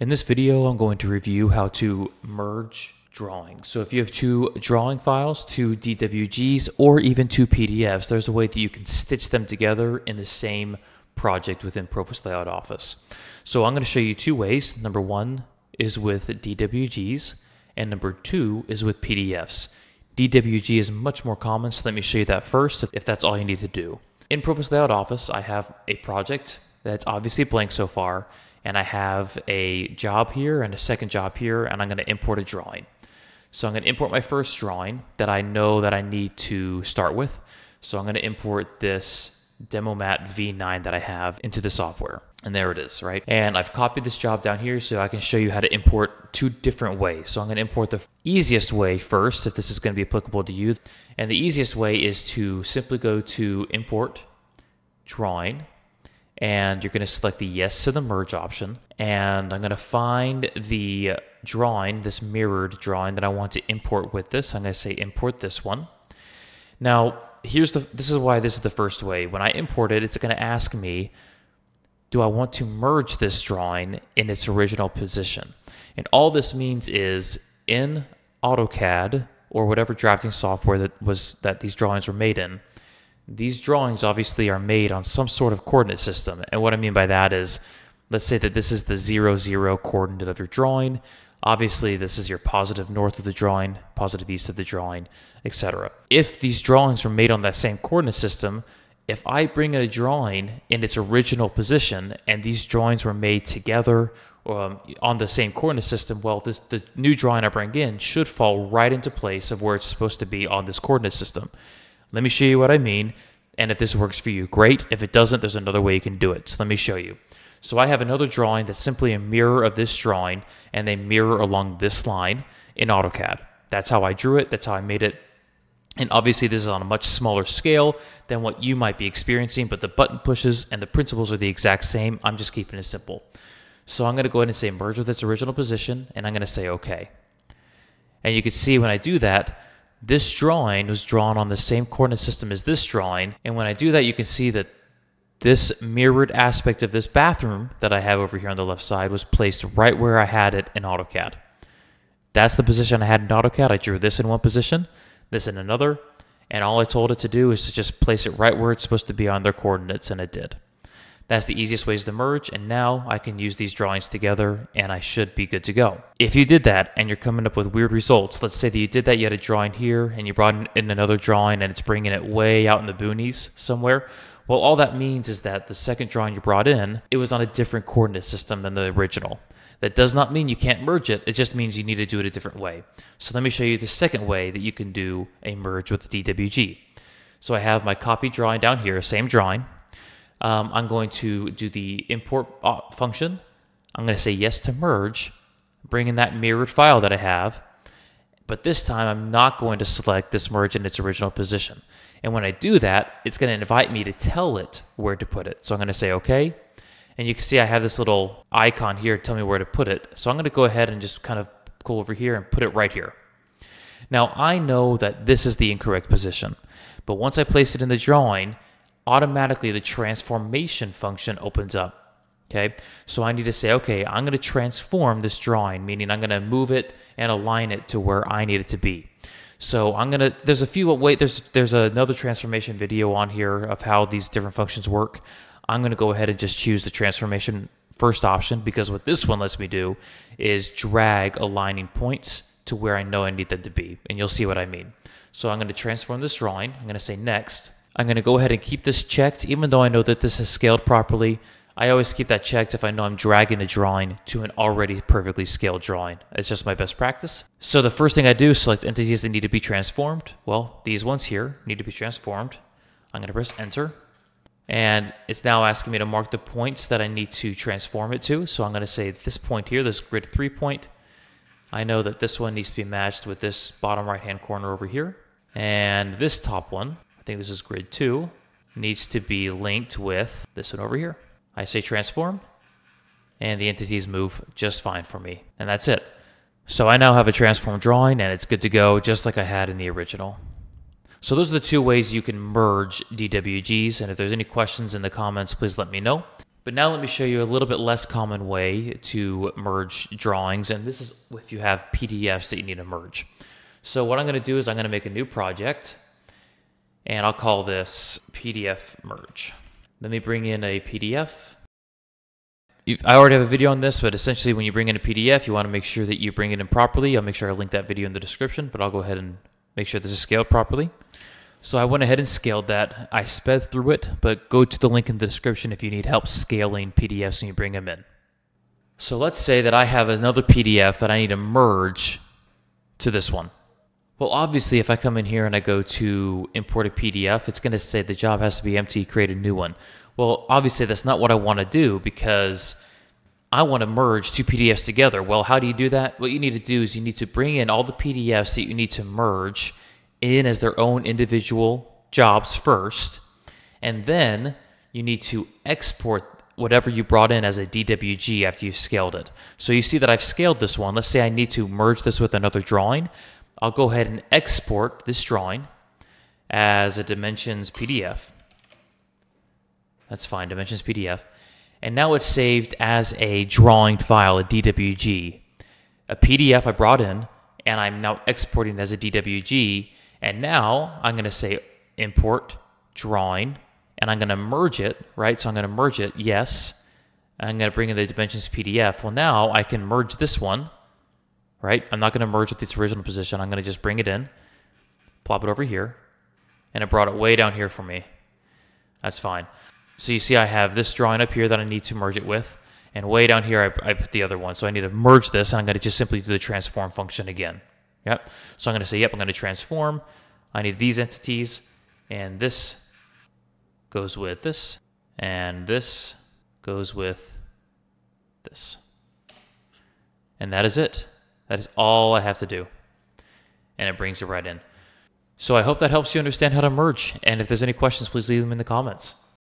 In this video, I'm going to review how to merge drawings. So if you have two drawing files, two DWGs, or even two PDFs, there's a way that you can stitch them together in the same project within Profis Layout Office. So I'm going to show you two ways. Number one is with DWGs, and number two is with PDFs. DWG is much more common, so let me show you that first if that's all you need to do. In Profis Layout Office, I have a project that's obviously blank so far, and I have a job here and a second job here, and I'm going to import a drawing. So I'm going to import my first drawing that I know that I need to start with. So I'm going to import this Demomat V9 that I have into the software. And there it is, right? And I've copied this job down here so I can show you how to import two different ways. So I'm going to import the easiest way first, if this is going to be applicable to you. And the easiest way is to simply go to Import, Drawing, and you're going to select the yes to the merge option. And I'm going to find the drawing, this mirrored drawing that I want to import with this. I'm going to say import this one. Now, here's the this is why this is the first way. When I import it, it's going to ask me, do I want to merge this drawing in its original position? And all this means is in AutoCAD or whatever drafting software that was that these drawings were made in, these drawings obviously are made on some sort of coordinate system. And what I mean by that is, let's say that this is the zero, zero coordinate of your drawing. Obviously, this is your positive north of the drawing, positive east of the drawing, etc. If these drawings were made on that same coordinate system, if I bring a drawing in its original position and these drawings were made together um, on the same coordinate system, well, this, the new drawing I bring in should fall right into place of where it's supposed to be on this coordinate system. Let me show you what I mean. And if this works for you, great. If it doesn't, there's another way you can do it. So let me show you. So I have another drawing that's simply a mirror of this drawing, and they mirror along this line in AutoCAD. That's how I drew it. That's how I made it. And obviously, this is on a much smaller scale than what you might be experiencing, but the button pushes and the principles are the exact same. I'm just keeping it simple. So I'm going to go ahead and say merge with its original position, and I'm going to say OK. And you can see when I do that, this drawing was drawn on the same coordinate system as this drawing. And when I do that, you can see that this mirrored aspect of this bathroom that I have over here on the left side was placed right where I had it in AutoCAD. That's the position I had in AutoCAD. I drew this in one position, this in another, and all I told it to do is to just place it right where it's supposed to be on their coordinates, and it did. That's the easiest ways to merge, and now I can use these drawings together and I should be good to go. If you did that and you're coming up with weird results, let's say that you did that, you had a drawing here and you brought in another drawing and it's bringing it way out in the boonies somewhere, well, all that means is that the second drawing you brought in, it was on a different coordinate system than the original. That does not mean you can't merge it, it just means you need to do it a different way. So let me show you the second way that you can do a merge with DWG. So I have my copy drawing down here, same drawing, um, I'm going to do the import uh, function. I'm going to say yes to merge, bring in that mirrored file that I have. But this time, I'm not going to select this merge in its original position. And when I do that, it's going to invite me to tell it where to put it. So I'm going to say OK. And you can see I have this little icon here to tell me where to put it. So I'm going to go ahead and just kind of go over here and put it right here. Now I know that this is the incorrect position. But once I place it in the drawing, automatically the transformation function opens up. Okay, so I need to say, okay, I'm going to transform this drawing, meaning I'm going to move it and align it to where I need it to be. So I'm gonna. There's a few. Oh, wait, there's there's another transformation video on here of how these different functions work. I'm gonna go ahead and just choose the transformation first option because what this one lets me do is drag aligning points to where I know I need them to be, and you'll see what I mean. So I'm going to transform this drawing. I'm going to say next. I'm going to go ahead and keep this checked, even though I know that this is scaled properly. I always keep that checked if I know I'm dragging a drawing to an already perfectly scaled drawing. It's just my best practice. So the first thing I do is select entities that need to be transformed. Well, these ones here need to be transformed. I'm going to press enter. And it's now asking me to mark the points that I need to transform it to. So I'm going to say this point here, this grid 3 point, I know that this one needs to be matched with this bottom right hand corner over here. And this top one, I think this is grid 2, needs to be linked with this one over here. I say transform, and the entities move just fine for me. And that's it. So I now have a transform drawing, and it's good to go, just like I had in the original. So those are the two ways you can merge DWGs, and if there's any questions in the comments, please let me know. But now let me show you a little bit less common way to merge drawings, and this is if you have PDFs that you need to merge. So what I'm going to do is I'm going to make a new project, and I'll call this PDF merge. Let me bring in a PDF. I already have a video on this, but essentially when you bring in a PDF, you want to make sure that you bring it in properly. I'll make sure I link that video in the description, but I'll go ahead and make sure this is scaled properly. So I went ahead and scaled that. I sped through it, but go to the link in the description if you need help scaling PDFs when you bring them in. So let's say that I have another PDF that I need to merge to this one. Well, obviously, if I come in here and I go to import a PDF, it's going to say the job has to be empty, create a new one. Well, obviously, that's not what I want to do because I want to merge two PDFs together. Well, how do you do that? What you need to do is you need to bring in all the PDFs that you need to merge in as their own individual jobs first, and then you need to export whatever you brought in as a DWG after you've scaled it. So you see that I've scaled this one. Let's say I need to merge this with another drawing. I'll go ahead and export this drawing as a dimensions PDF. That's fine, dimensions PDF. And now it's saved as a drawing file, a DWG. A PDF I brought in, and I'm now exporting as a DWG. And now I'm going to say import drawing, and I'm going to merge it, right? So I'm going to merge it, yes. I'm going to bring in the dimensions PDF. Well, now I can merge this one, right? I'm not going to merge with its original position. I'm going to just bring it in, plop it over here, and it brought it way down here for me. That's fine. So you see I have this drawing up here that I need to merge it with, and way down here I, I put the other one. So I need to merge this, and I'm going to just simply do the transform function again. Yep. So I'm going to say, yep, I'm going to transform. I need these entities, and this goes with this, and this goes with this. And that is it. That is all I have to do. And it brings it right in. So I hope that helps you understand how to merge. And if there's any questions, please leave them in the comments.